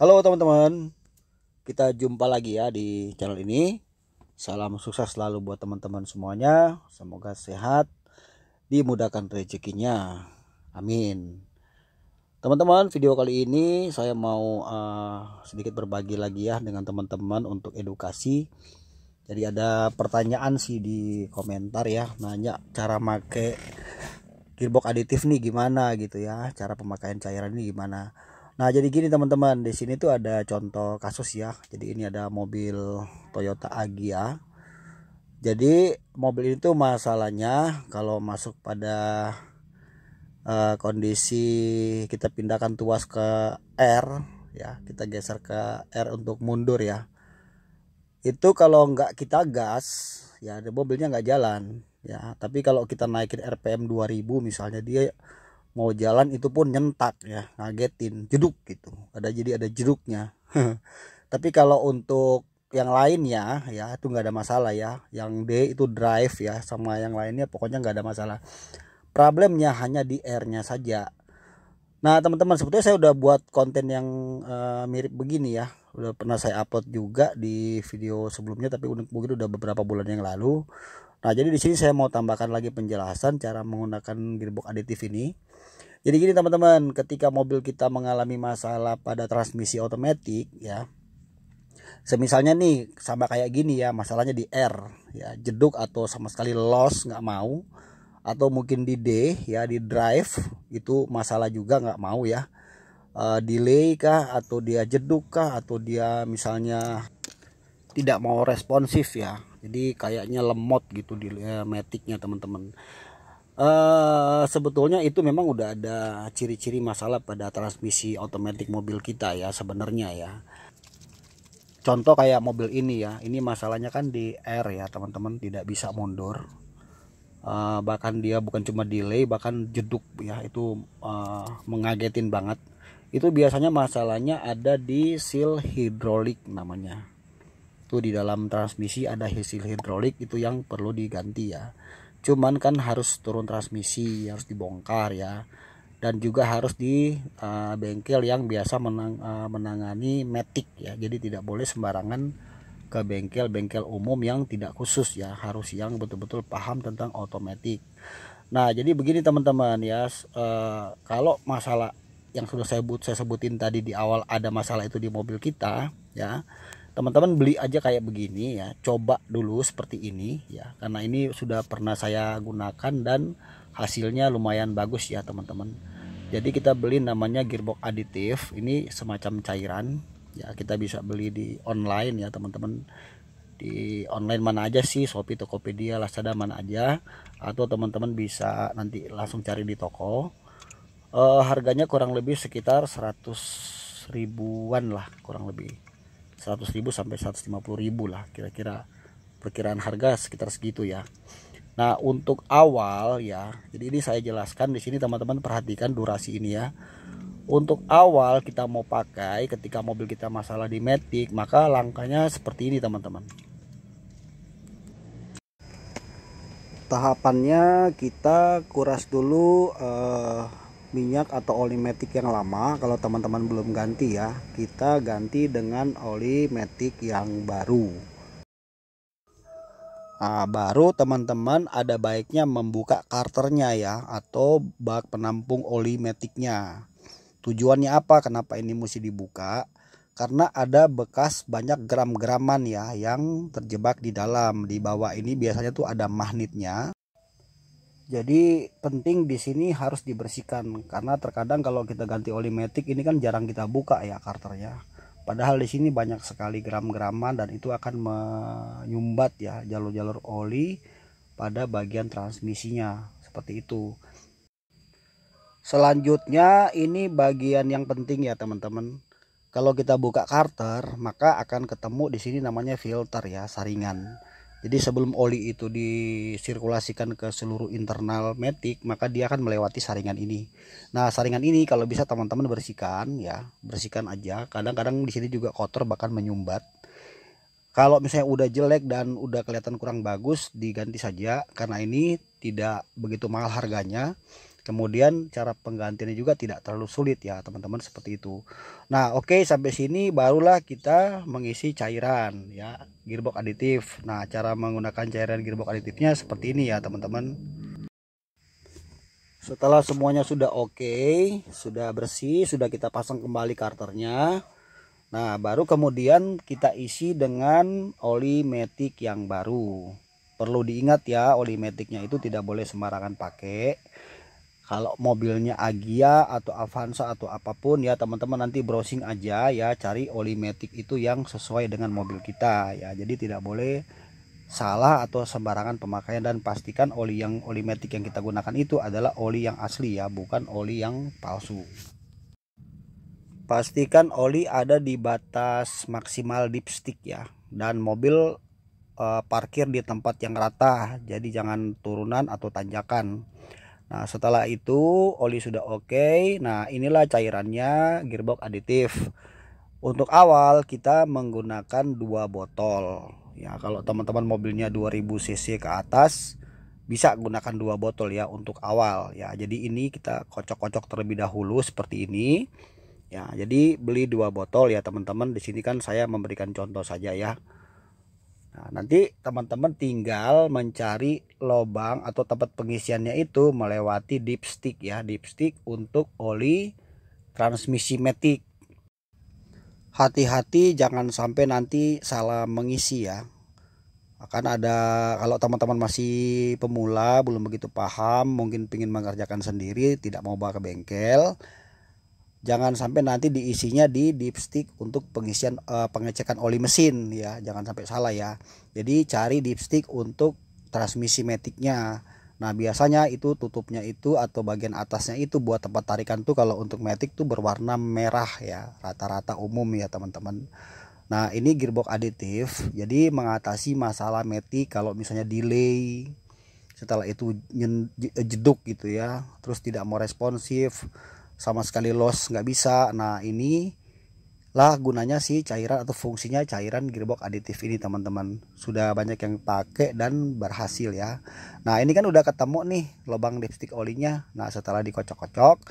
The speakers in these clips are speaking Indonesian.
Halo teman-teman, kita jumpa lagi ya di channel ini. Salam sukses selalu buat teman-teman semuanya. Semoga sehat, dimudahkan rezekinya. Amin. Teman-teman, video kali ini saya mau uh, sedikit berbagi lagi ya dengan teman-teman untuk edukasi. Jadi ada pertanyaan sih di komentar ya, nanya cara make gearbox aditif nih gimana gitu ya, cara pemakaian cairan ini gimana. Nah, jadi gini teman-teman, di sini tuh ada contoh kasus ya. Jadi ini ada mobil Toyota Agya. Jadi mobil itu masalahnya kalau masuk pada uh, kondisi kita pindahkan tuas ke R ya, kita geser ke R untuk mundur ya. Itu kalau nggak kita gas ya mobilnya nggak jalan ya. Tapi kalau kita naikin RPM 2000 misalnya dia mau jalan itu pun nyentak ya ngagetin jeduk gitu. Ada jadi ada jeduknya. Tapi kalau untuk yang lainnya ya itu nggak ada masalah ya. Yang D itu drive ya sama yang lainnya pokoknya nggak ada masalah. Problemnya hanya di R nya saja. Nah teman-teman sebetulnya saya udah buat konten yang uh, mirip begini ya. Udah pernah saya upload juga di video sebelumnya tapi mungkin udah beberapa bulan yang lalu nah jadi di sini saya mau tambahkan lagi penjelasan cara menggunakan gearbox aditif ini jadi gini teman-teman, ketika mobil kita mengalami masalah pada transmisi otomatis ya. Semisalnya nih sama kayak gini ya, masalahnya di R ya, jeduk atau sama sekali loss nggak mau atau mungkin di D ya di drive itu masalah juga nggak mau ya. Uh, delay kah atau dia jeduk kah atau dia misalnya tidak mau responsif ya. Jadi kayaknya lemot gitu di uh, metiknya teman-teman. Uh, sebetulnya itu memang udah ada ciri-ciri masalah pada transmisi otomatis mobil kita ya sebenarnya ya. Contoh kayak mobil ini ya ini masalahnya kan di R ya teman-teman tidak bisa mundur. Uh, bahkan dia bukan cuma delay bahkan jeduk ya itu uh, mengagetin banget. Itu biasanya masalahnya ada di seal hidrolik namanya itu di dalam transmisi ada seal hidrolik itu yang perlu diganti ya. Cuman kan harus turun transmisi harus dibongkar ya. Dan juga harus di uh, bengkel yang biasa menang, uh, menangani metik ya. Jadi tidak boleh sembarangan ke bengkel-bengkel umum yang tidak khusus ya. Harus yang betul-betul paham tentang otomatik. Nah jadi begini teman-teman ya uh, kalau masalah yang sudah saya sebut saya sebutin tadi di awal ada masalah itu di mobil kita ya teman-teman beli aja kayak begini ya. Coba dulu seperti ini ya. Karena ini sudah pernah saya gunakan dan hasilnya lumayan bagus ya teman-teman. Jadi kita beli namanya gearbox aditif ini semacam cairan. Ya kita bisa beli di online ya teman-teman. Di online mana aja sih? Shopee Tokopedia Lazada mana aja. Atau teman-teman bisa nanti langsung cari di toko. Uh, harganya kurang lebih sekitar 100 ribuan lah kurang lebih 100.000 sampai 150.000 lah kira-kira perkiraan harga sekitar segitu ya. Nah, untuk awal ya. Jadi ini saya jelaskan di sini teman-teman perhatikan durasi ini ya. Untuk awal kita mau pakai ketika mobil kita masalah di Matic, maka langkahnya seperti ini teman-teman. Tahapannya kita kuras dulu uh, minyak atau oli metik yang lama kalau teman-teman belum ganti ya kita ganti dengan oli metik yang baru. Nah, baru teman-teman ada baiknya membuka karternya ya atau bak penampung oli metiknya tujuannya apa? Kenapa ini mesti dibuka? Karena ada bekas banyak gram-graman ya yang terjebak di dalam. Di bawah ini biasanya tuh ada magnetnya jadi penting di sini harus dibersihkan karena terkadang kalau kita ganti oli metik ini kan jarang kita buka ya karternya. Padahal di sini banyak sekali gram-graman dan itu akan menyumbat ya jalur-jalur oli pada bagian transmisinya seperti itu. Selanjutnya ini bagian yang penting ya teman-teman. Kalau kita buka karter maka akan ketemu di sini namanya filter ya saringan. Jadi sebelum oli itu disirkulasikan ke seluruh internal metik, maka dia akan melewati saringan ini. Nah, saringan ini kalau bisa teman-teman bersihkan ya, bersihkan aja. Kadang-kadang di sini juga kotor bahkan menyumbat. Kalau misalnya udah jelek dan udah kelihatan kurang bagus, diganti saja karena ini tidak begitu mahal harganya. Kemudian cara penggantiannya juga tidak terlalu sulit ya teman-teman seperti itu. Nah oke okay, sampai sini barulah kita mengisi cairan ya gearbox aditif nah cara menggunakan cairan gearbox aditifnya seperti ini ya teman-teman. Setelah semuanya sudah oke okay, sudah bersih sudah kita pasang kembali karternya. Nah baru kemudian kita isi dengan oli metik yang baru. Perlu diingat ya oli metiknya itu tidak boleh sembarangan pakai kalau mobilnya Agia atau Avanza atau apa pun ya teman-teman nanti browsing aja ya cari oli metik itu yang sesuai dengan mobil kita ya. Jadi tidak boleh salah atau sembarangan pemakaian dan pastikan oli yang oli metik yang kita gunakan itu adalah oli yang asli ya bukan oli yang palsu. Pastikan oli ada di batas maksimal dipstick ya dan mobil uh, parkir di tempat yang rata. Jadi jangan turunan atau tanjakan Nah setelah itu oli sudah oke. Okay. Nah inilah cairannya gearbox aditif Untuk awal kita menggunakan dua botol. Ya kalau teman-teman mobilnya 2000 cc ke atas Bisa gunakan dua botol ya untuk awal. Ya Jadi ini kita kocok-kocok terlebih dahulu seperti ini. Ya jadi beli dua botol ya teman-teman. Di sini kan saya memberikan contoh saja ya Nah, nanti teman-teman tinggal mencari lubang atau tempat pengisiannya itu melewati dipstick ya, dipstick untuk oli transmisi metik. Hati-hati jangan sampai nanti salah mengisi ya. Akan ada kalau teman-teman masih pemula belum begitu paham, mungkin ingin mengerjakan sendiri, tidak mau bawa ke bengkel, jangan sampai nanti diisinya di dipstick untuk pengisian uh, pengecekan oli mesin ya. Jangan sampai salah ya. Jadi cari dipstick untuk transmisi metiknya. Nah biasanya itu tutupnya itu atau bagian atasnya itu buat tempat tarikan tuh kalau untuk metik tuh berwarna merah ya. Rata-rata umum ya teman-teman. Nah ini gearbox aditif jadi mengatasi masalah metik kalau misalnya delay setelah itu jeduk gitu ya. Terus tidak mau responsif sama sekali los nggak bisa. Nah ini lah gunanya sih cairan atau fungsinya cairan gearbox aditif ini teman-teman. Sudah banyak yang pakai dan berhasil ya. Nah ini kan udah ketemu nih lubang lipstick olinya. Nah setelah dikocok-kocok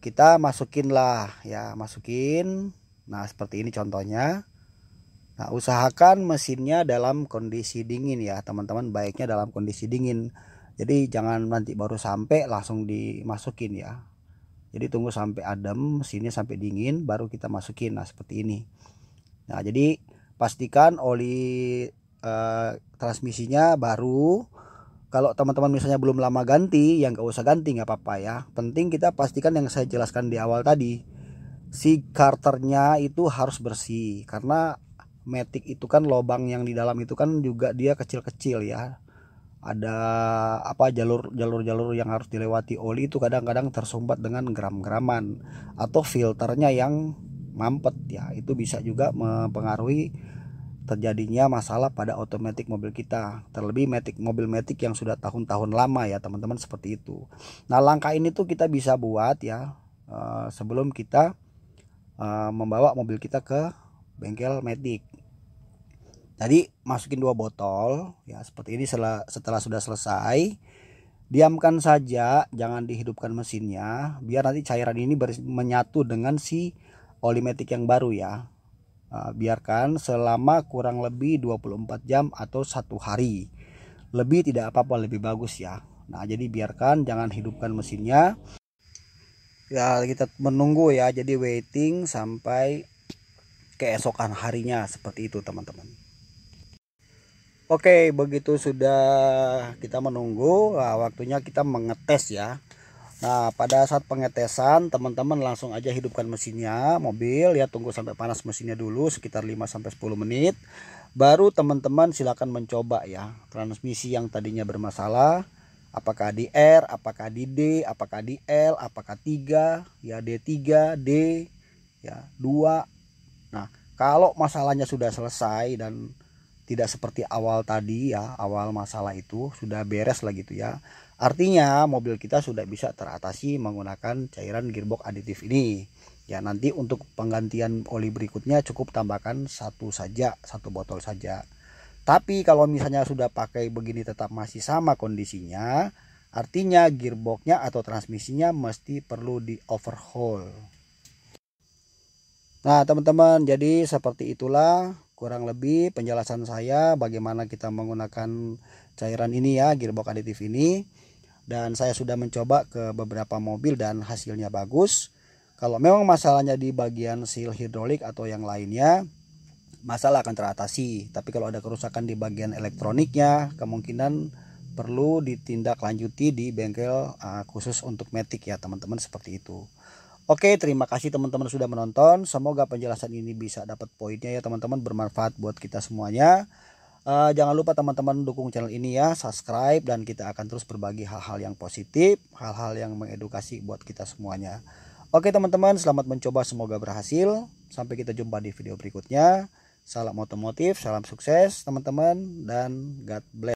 kita masukin lah ya masukin. Nah seperti ini contohnya. Nah usahakan mesinnya dalam kondisi dingin ya teman-teman. Baiknya dalam kondisi dingin. Jadi jangan nanti baru sampai langsung dimasukin ya jadi tunggu sampai adem mesinnya sampai dingin baru kita masukin. Nah seperti ini. Nah jadi pastikan oli eh, transmisinya baru. Kalau teman-teman misalnya belum lama ganti yang gak usah ganti nggak apa-apa ya. Penting kita pastikan yang saya jelaskan di awal tadi si karternya itu harus bersih. Karena metik itu kan lubang yang di dalam itu kan juga dia kecil-kecil ya ada apa jalur jalur jalur yang harus dilewati oli itu kadang-kadang tersumbat dengan gram-graman atau filternya yang mampet. Ya itu bisa juga mempengaruhi terjadinya masalah pada otomatis mobil kita terlebih metik mobil metik yang sudah tahun-tahun lama ya teman-teman seperti itu. Nah langkah ini tuh kita bisa buat ya uh, sebelum kita uh, membawa mobil kita ke bengkel metik Tadi masukin dua botol ya seperti ini setelah, setelah sudah selesai. Diamkan saja jangan dihidupkan mesinnya biar nanti cairan ini menyatu dengan si oli metik yang baru ya. Nah, biarkan selama kurang lebih 24 jam atau satu hari. Lebih tidak apa-apa lebih bagus ya. Nah jadi biarkan jangan hidupkan mesinnya. Ya kita menunggu ya. Jadi waiting sampai keesokan harinya seperti itu teman-teman Oke, begitu sudah kita menunggu, nah, waktunya kita mengetes ya. Nah, pada saat pengetesan, teman-teman langsung aja hidupkan mesinnya, mobil ya tunggu sampai panas mesinnya dulu sekitar 5 sampai 10 menit. Baru teman-teman silakan mencoba ya. Transmisi yang tadinya bermasalah, apakah di R, apakah di D, apakah di L, apakah 3, ya D3, D, ya 2. Nah, kalau masalahnya sudah selesai dan tidak seperti awal tadi ya awal masalah itu sudah beres lah gitu ya. Artinya mobil kita sudah bisa teratasi menggunakan cairan gearbox aditif ini. Ya nanti untuk penggantian oli berikutnya cukup tambahkan satu saja satu botol saja. Tapi kalau misalnya sudah pakai begini tetap masih sama kondisinya artinya gearboxnya atau transmisinya mesti perlu di overhaul. Nah teman-teman jadi seperti itulah kurang lebih penjelasan saya bagaimana kita menggunakan cairan ini ya gearbox aditif ini. Dan saya sudah mencoba ke beberapa mobil dan hasilnya bagus. Kalau memang masalahnya di bagian seal hidrolik atau yang lainnya masalah akan teratasi. Tapi kalau ada kerusakan di bagian elektroniknya kemungkinan perlu ditindaklanjuti di bengkel uh, khusus untuk metik ya teman-teman seperti itu Oke, terima kasih teman-teman sudah menonton. Semoga penjelasan ini bisa dapat poinnya ya teman-teman, bermanfaat buat kita semuanya. Uh, jangan lupa teman-teman dukung channel ini ya, subscribe dan kita akan terus berbagi hal-hal yang positif, hal-hal yang mengedukasi buat kita semuanya. Oke teman-teman, selamat mencoba, semoga berhasil. Sampai kita jumpa di video berikutnya. Salam otomotif, salam sukses teman-teman dan God bless.